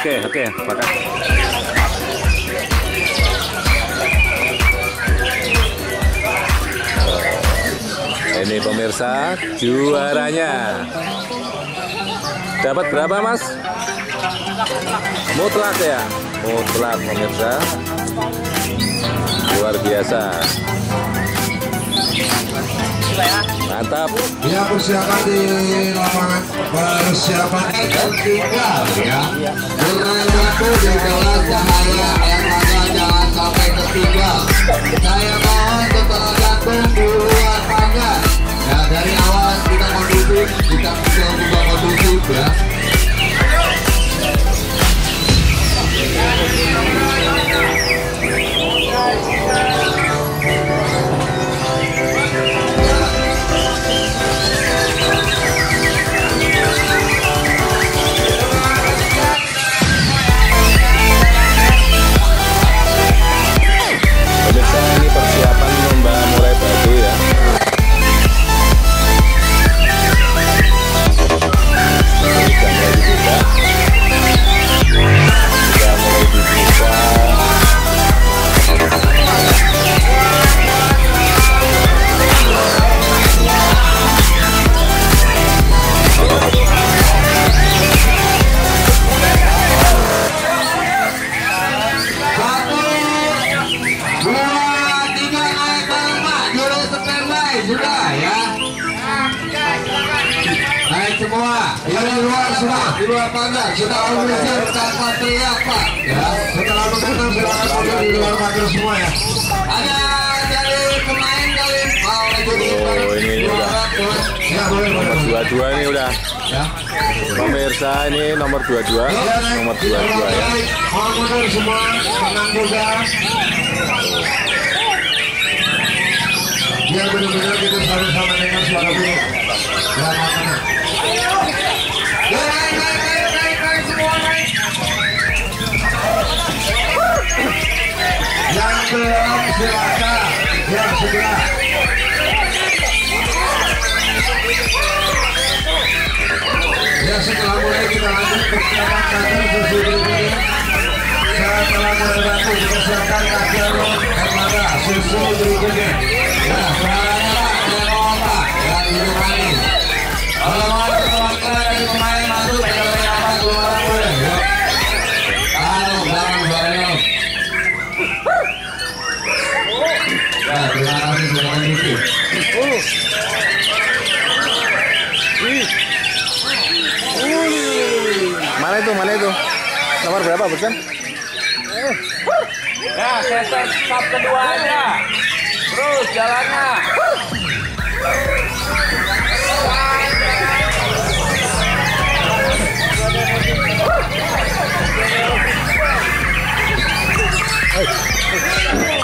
Oke, oke, makan. Ini pemirsa juaranya. Dapat berapa, Mas? Mutlak ya? Mutlak pemirsa. Luar biasa. Mantap. Ya persiapan di lapangan persiapan tinggal ya. Mulai waktu di kelas cahaya yang mana jangan sampai ketinggal. Saya mohon setelah tunggu lapangan. Ya dari awal kita kondusif, kita mencoba kondusif ya. Di luar sudah, di luar pagar sudah organisir tanpa teriak pak. Ya, setelah mengenal silakan mundur di luar pagar semua ya. Ada dari pemain kali mau Oh, ini udah. Ya boleh. Dua-dua ini udah. Ya. Pemirsa ini nomor 22, nomor 22 ya. Mau mundur semua, tenang juga. Biar benar-benar kita sama-sama dengan belum silakan. Ya, segera. Ya setelah mulai kita lanjut persiapan kaki susu berikutnya. Setelah mulai batu kita siapkan kaki berikutnya. Ya suaranya pak, ada lomba ya ini Nomor berapa, Bukan? Ya, sesar stop kedua aja. Terus jalannya. Oh,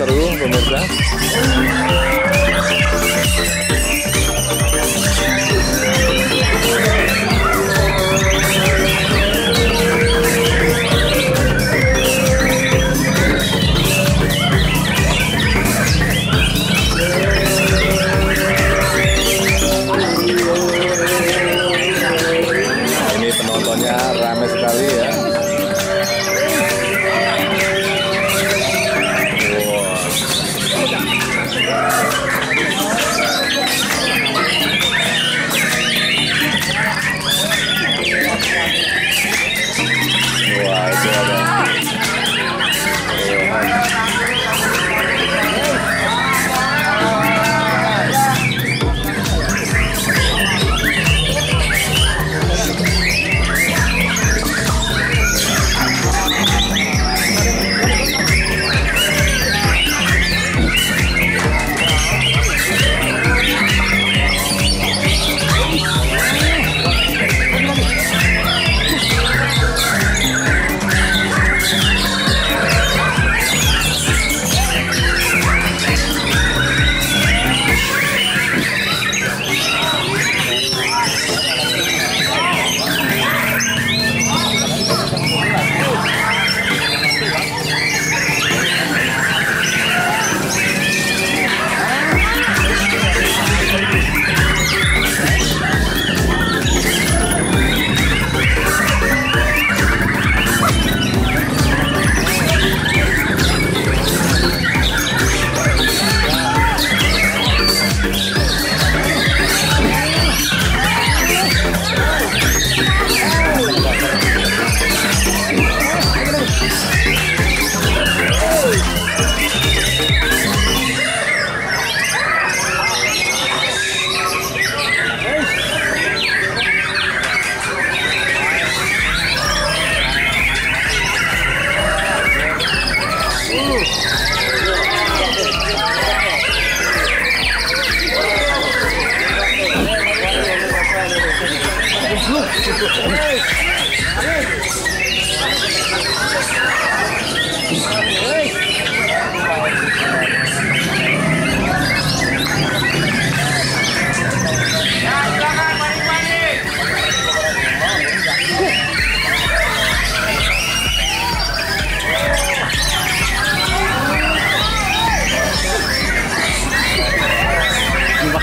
seru pemirsa. Nah, ini penontonnya ramai sekali ya.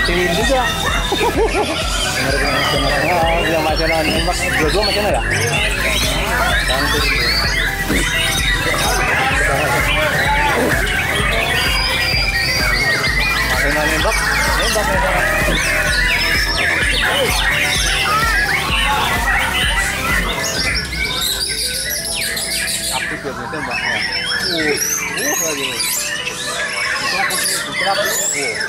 Dibaktiin juga. Yang Cara nembak dua-dua macam mana ya? Ada nembak, nembak, nembak. Aktif ya ternyata. Uh, uh lagi. Berapa? Uh.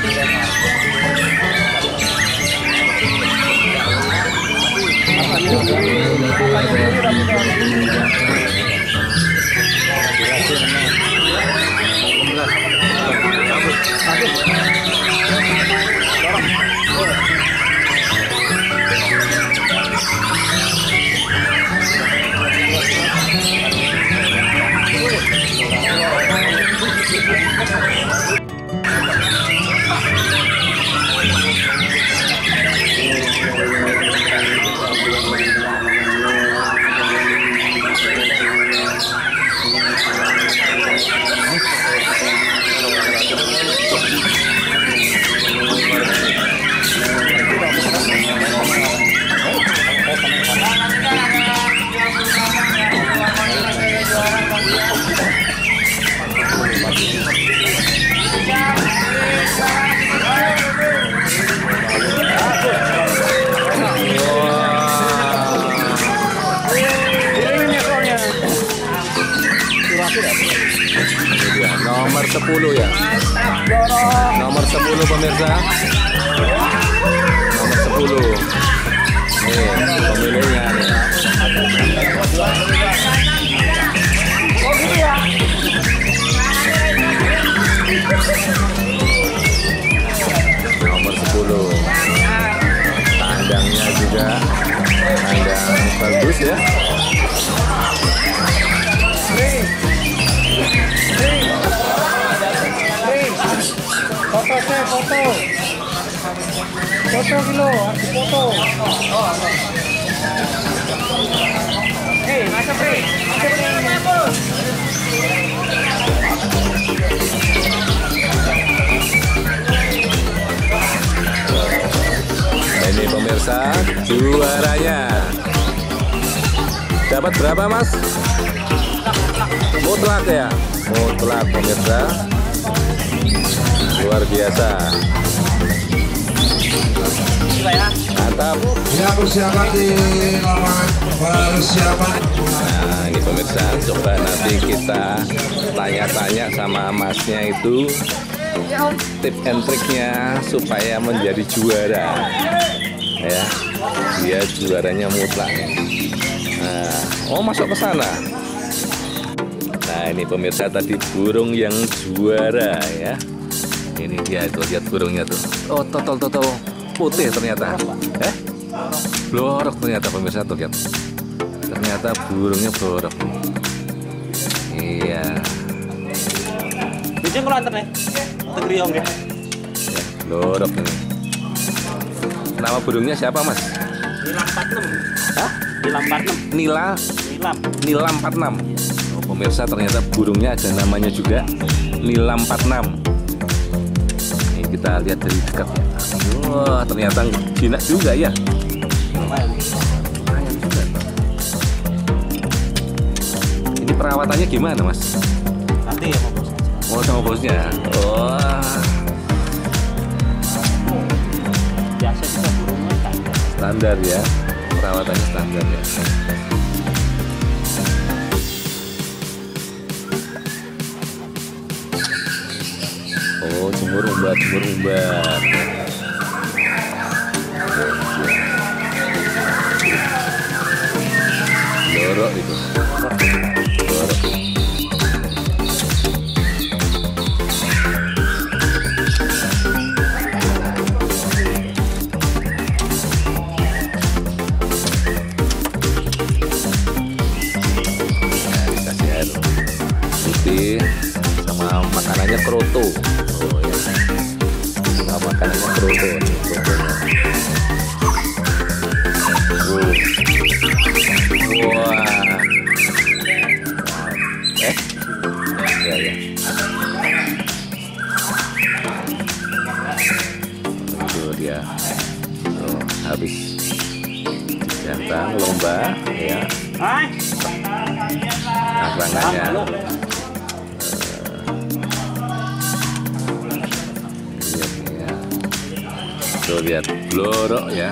Ya, pemirsa juaranya. Dapat berapa mas? Mutlak ya? Mutlak pemirsa. Luar biasa. Mantap. Ya persiapan di lapangan persiapan Nah ini pemirsa coba nanti kita tanya-tanya sama masnya itu tip and triknya supaya menjadi juara ya. Dia juaranya mutlak. Nah oh masuk ke sana. Nah ini pemirsa tadi burung yang juara ya. Ini dia itu lihat burungnya tuh. Oh totol totol putih ternyata. Eh? Blorok ternyata pemirsa. Tuh lihat. Ternyata burungnya blorok iya. Bijeng kalau antar nih. Tegriong ya. ya. Blorok ini nama burungnya siapa mas Nilam 46. Hah? Nilam 46. Nila Nilam. Nilam 46 oh, pemirsa ternyata burungnya ada namanya juga Nilam 46 ini kita lihat dari dekat ya wah ternyata jinak juga ya ini perawatannya gimana mas Nanti ya mau aja. oh sama bosnya wah Biasa standar ya. Perawatannya standar ya. Oh jemur umbat jemur umbat ya ya. Itu dia. Tuh, habis datang lomba ya. Akrangannya Halo. lihat ya tuh lihat blorok ya